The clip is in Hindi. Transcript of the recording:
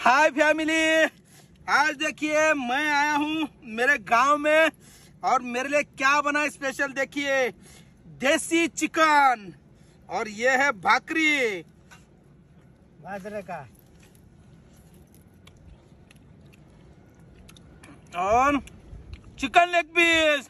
हाय फैमिली आज देखिए मैं आया हूँ मेरे गाँव में और मेरे लिए क्या बना स्पेशल देखिए। देसी चिकन और ये है भाकरी। बाजरे का। और चिकन लेग पीस